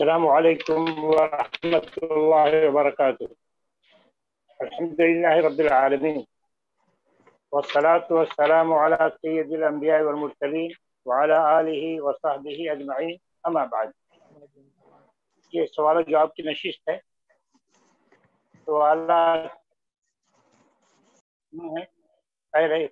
السلام عليكم ورحمة الله وبركاته. الحمد لله رب العالمين. والصلاة والسلام على سيد الأنبياء والمرسلين وعلى آله وصحبه أجمعين. أما بعد. ये सवाल जवाब की नशिश है सवाल है